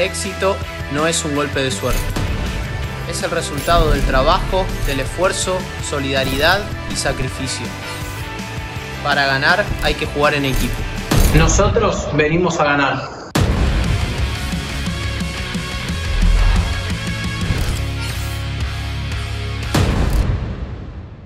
Éxito no es un golpe de suerte. Es el resultado del trabajo, del esfuerzo, solidaridad y sacrificio. Para ganar hay que jugar en equipo. Nosotros venimos a ganar.